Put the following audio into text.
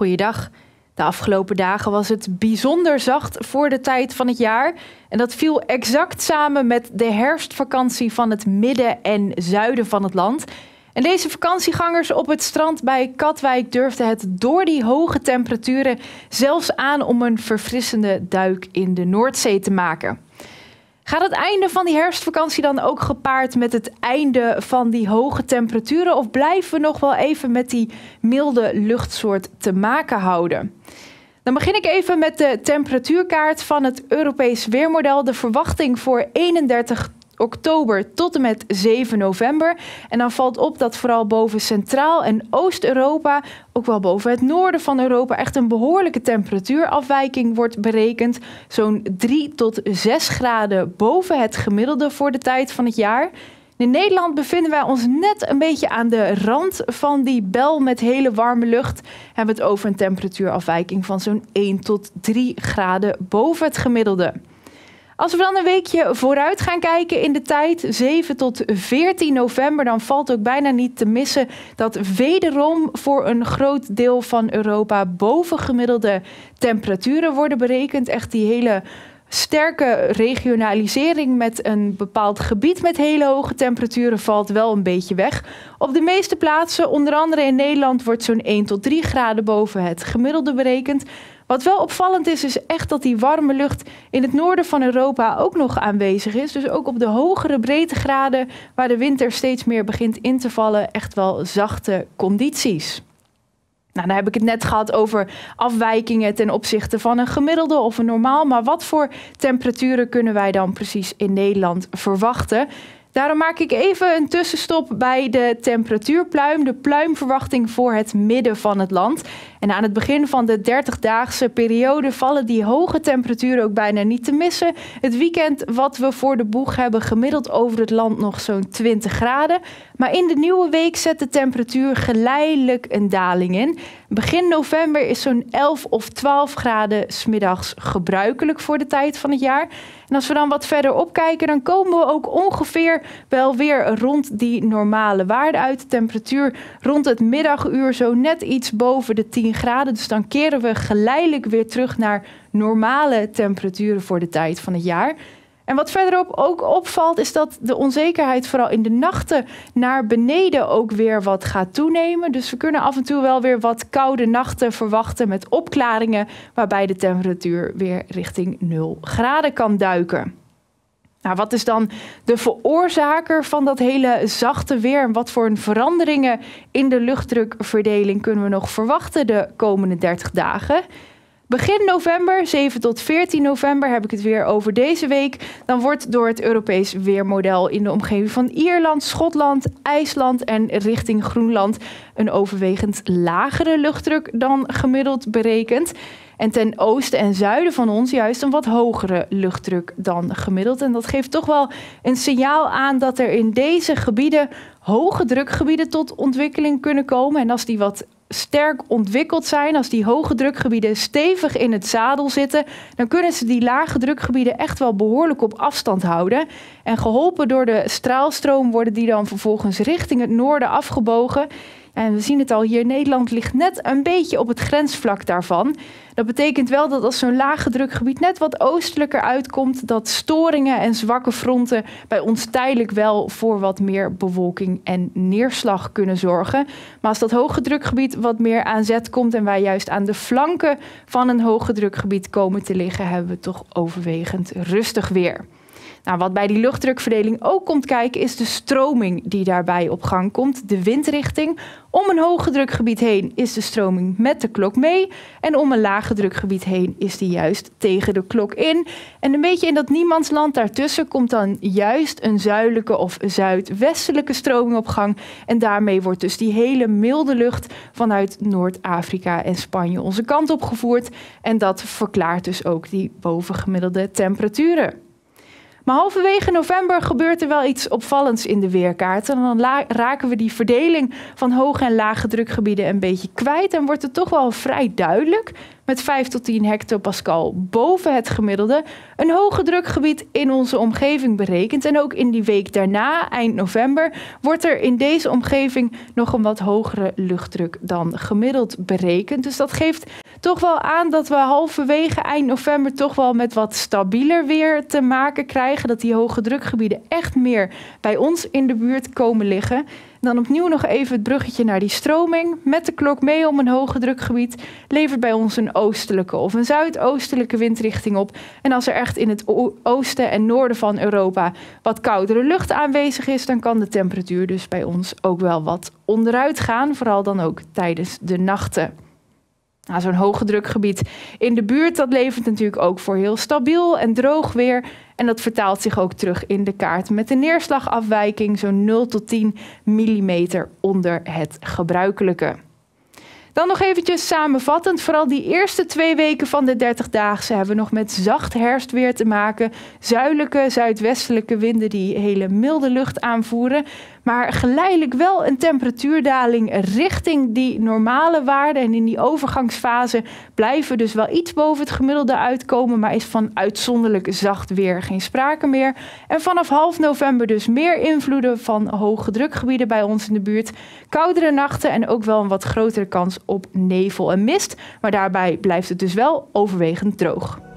Goeiedag. De afgelopen dagen was het bijzonder zacht voor de tijd van het jaar. En dat viel exact samen met de herfstvakantie van het midden en zuiden van het land. En deze vakantiegangers op het strand bij Katwijk durfden het door die hoge temperaturen zelfs aan om een verfrissende duik in de Noordzee te maken. Gaat het einde van die herfstvakantie dan ook gepaard met het einde van die hoge temperaturen? Of blijven we nog wel even met die milde luchtsoort te maken houden? Dan begin ik even met de temperatuurkaart van het Europees Weermodel. De verwachting voor 31 oktober tot en met 7 november. En dan valt op dat vooral boven Centraal- en Oost-Europa, ook wel boven het noorden van Europa, echt een behoorlijke temperatuurafwijking wordt berekend. Zo'n 3 tot 6 graden boven het gemiddelde voor de tijd van het jaar. In Nederland bevinden wij ons net een beetje aan de rand van die bel met hele warme lucht. Hebben we het over een temperatuurafwijking van zo'n 1 tot 3 graden boven het gemiddelde. Als we dan een weekje vooruit gaan kijken in de tijd, 7 tot 14 november, dan valt ook bijna niet te missen dat wederom voor een groot deel van Europa bovengemiddelde temperaturen worden berekend. Echt die hele sterke regionalisering met een bepaald gebied met hele hoge temperaturen valt wel een beetje weg. Op de meeste plaatsen, onder andere in Nederland, wordt zo'n 1 tot 3 graden boven het gemiddelde berekend. Wat wel opvallend is, is echt dat die warme lucht in het noorden van Europa ook nog aanwezig is. Dus ook op de hogere breedtegraden, waar de winter steeds meer begint in te vallen, echt wel zachte condities. Nou, dan heb ik het net gehad over afwijkingen ten opzichte van een gemiddelde of een normaal. Maar wat voor temperaturen kunnen wij dan precies in Nederland verwachten? Daarom maak ik even een tussenstop bij de temperatuurpluim, de pluimverwachting voor het midden van het land. En aan het begin van de 30-daagse periode vallen die hoge temperaturen ook bijna niet te missen. Het weekend wat we voor de boeg hebben gemiddeld over het land nog zo'n 20 graden. Maar in de nieuwe week zet de temperatuur geleidelijk een daling in. Begin november is zo'n 11 of 12 graden smiddags gebruikelijk voor de tijd van het jaar. En als we dan wat verder opkijken, dan komen we ook ongeveer wel weer rond die normale waarde uit. De temperatuur rond het middaguur zo net iets boven de 10 graden. Dus dan keren we geleidelijk weer terug naar normale temperaturen voor de tijd van het jaar. En wat verderop ook opvalt, is dat de onzekerheid vooral in de nachten naar beneden ook weer wat gaat toenemen. Dus we kunnen af en toe wel weer wat koude nachten verwachten met opklaringen, waarbij de temperatuur weer richting 0 graden kan duiken. Nou, wat is dan de veroorzaker van dat hele zachte weer? En wat voor veranderingen in de luchtdrukverdeling kunnen we nog verwachten de komende 30 dagen? Begin november, 7 tot 14 november, heb ik het weer over deze week. Dan wordt door het Europees Weermodel in de omgeving van Ierland, Schotland, IJsland en richting Groenland een overwegend lagere luchtdruk dan gemiddeld berekend. En ten oosten en zuiden van ons juist een wat hogere luchtdruk dan gemiddeld. En dat geeft toch wel een signaal aan dat er in deze gebieden hoge drukgebieden tot ontwikkeling kunnen komen. En als die wat sterk ontwikkeld zijn, als die hoge drukgebieden stevig in het zadel zitten, dan kunnen ze die lage drukgebieden echt wel behoorlijk op afstand houden. En geholpen door de straalstroom worden die dan vervolgens richting het noorden afgebogen. En we zien het al hier, Nederland ligt net een beetje op het grensvlak daarvan. Dat betekent wel dat als zo'n lage drukgebied net wat oostelijker uitkomt, dat storingen en zwakke fronten bij ons tijdelijk wel voor wat meer bewolking en neerslag kunnen zorgen. Maar als dat hoge drukgebied wat meer aan zet komt en wij juist aan de flanken van een hoge drukgebied komen te liggen, hebben we toch overwegend rustig weer. Nou, wat bij die luchtdrukverdeling ook komt kijken, is de stroming die daarbij op gang komt. De windrichting. Om een hoge drukgebied heen is de stroming met de klok mee. En om een lage drukgebied heen is die juist tegen de klok in. En een beetje in dat niemandsland daartussen komt dan juist een zuidelijke of zuidwestelijke stroming op gang. En daarmee wordt dus die hele milde lucht vanuit Noord-Afrika en Spanje onze kant op gevoerd. En dat verklaart dus ook die bovengemiddelde temperaturen. Maar halverwege november gebeurt er wel iets opvallends in de weerkaarten. En dan raken we die verdeling van hoge en lage drukgebieden een beetje kwijt. En wordt het toch wel vrij duidelijk, met 5 tot 10 hectopascal boven het gemiddelde, een hoge drukgebied in onze omgeving berekend. En ook in die week daarna, eind november, wordt er in deze omgeving nog een wat hogere luchtdruk dan gemiddeld berekend. Dus dat geeft toch wel aan dat we halverwege eind november toch wel met wat stabieler weer te maken krijgen. Dat die hoge drukgebieden echt meer bij ons in de buurt komen liggen. Dan opnieuw nog even het bruggetje naar die stroming. Met de klok mee om een hoge drukgebied levert bij ons een oostelijke of een zuidoostelijke windrichting op. En als er echt in het oosten en noorden van Europa wat koudere lucht aanwezig is, dan kan de temperatuur dus bij ons ook wel wat onderuit gaan. Vooral dan ook tijdens de nachten. Nou, Zo'n hoge drukgebied in de buurt, dat levert natuurlijk ook voor heel stabiel en droog weer. En dat vertaalt zich ook terug in de kaart met een neerslagafwijking zo'n 0 tot 10 mm onder het gebruikelijke. Dan nog eventjes samenvattend. Vooral die eerste twee weken van de 30-daagse hebben we nog met zacht herfstweer te maken. Zuidelijke, zuidwestelijke winden die hele milde lucht aanvoeren. Maar geleidelijk wel een temperatuurdaling richting die normale waarden. En in die overgangsfase blijven dus wel iets boven het gemiddelde uitkomen. Maar is van uitzonderlijk zacht weer geen sprake meer. En vanaf half november dus meer invloeden van hoge drukgebieden bij ons in de buurt. Koudere nachten en ook wel een wat grotere kans op nevel en mist. Maar daarbij blijft het dus wel overwegend droog.